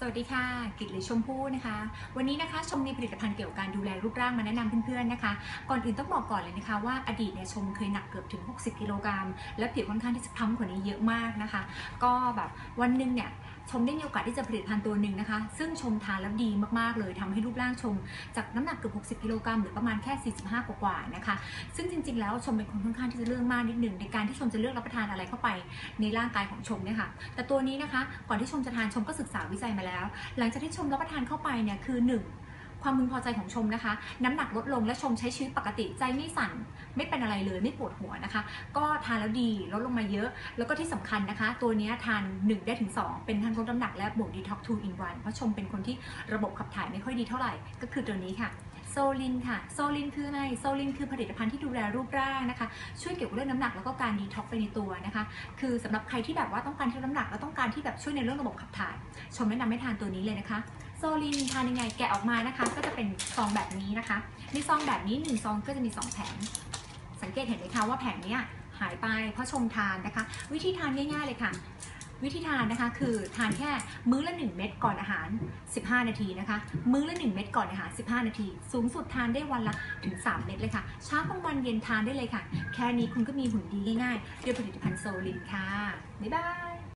สวัสดีค่ะ กิตหรือชมพู่นะคะ วันนี้นะคะชมมีผลิตภัณฑ์เกี่ยวกับการดูแลรูปร่างมาแนะนำเพื่อนๆนะคะ ก่อนอื่นต้องบอกก่อนเลยนะคะว่าอดีตเนี่ยชมเคยหนักเกือบถึง 60 กิโลกรัมและผิวค่อนข้างที่จะพร้ำกว่านี้เยอะมากนะคะ ก็แบบวันหนึ่งเนี่ย ชมได้มีโอกาสที่จะผลิตภัณฑ์ตัวหนึ่งนะคะ ซึ่งชมทานแล้วดีมากๆเลยทำให้รูปร่างชมจากน้ำหนักเกือบ60 กิโลกรัมหรือประมาณแค่ 45 กว่าๆนะคะ ซึ่งจริงๆ แล้วชมเป็นคนค่อนข้างที่จะเรื่องมากนิดหนึ่งในการที่ชมจะเลือกรับประทานอะไรเข้าไปในร่างกายของชมเนี่ยค่ะ แต่ตัวนี้นะคะ ก่อนที่ชมจะทานชมก็ศึกษาวิจัยมาแล้ว หลังจากที่ชมรับประทานเข้าไปเนี่ยคือ 1 ความพึงพอใจของชมนะคะ น้ำหนักลดลงและชมใช้ชีวิตปกติใจไม่สั่นไม่เป็นอะไรเลยไม่ปวดหัวนะคะ ก็ทานแล้วดีลดลงมาเยอะ แล้วก็ที่สำคัญนะคะ ตัวนี้ทาน 1 ได้ถึง 2 เป็นทั้งลดน้ำหนักและบวก detox two in one เพราะชมเป็นคนที่ระบบขับถ่ายไม่ค่อยดีเท่าไหร่ ก็คือตัวนี้ค่ะโซลินค่ะโซลินคืออะไรโซลินคือผลิตภัณฑ์ที่ดูแลรูปร่างนะคะ ช่วยเกี่ยวกับเรื่องน้ำหนักแล้วก็การดีท็อกไปในตัวนะคะ คือสำหรับใครที่แบบว่าต้องการที่ลดน้ำหนักแล้วต้องการที่แบบช่วยในเรื่องระบบขับถ่าย ชมแนะนำให้ทานตัวนี้เลยนะคะ โซลินทานยังไงแกะออกมานะคะ ก็จะเป็นซองแบบนี้นะคะ ในซองแบบนี้1ซองก็จะมี 2 แผง สังเกตเห็นไหมคะว่าแผงเนี้ยหายไปเพราะชมทานนะคะ วิธีทานง่ายๆเลยค่ะ วิธีทานนะคะคือทานแค่มื้อละ 1 เม็ดก่อนอาหาร 15 นาทีนะคะ มื้อละ 1 เม็ดก่อนอาหาร 15 นาที สูงสุดทานได้วันละถึง 3 เม็ดเลยค่ะเช้ากลางวันเย็นทานได้เลยค่ะ แค่นี้คุณก็มีหุ่นดีง่ายๆด้วยผลิตภัณฑ์โซลินค่ะ บ๊ายบาย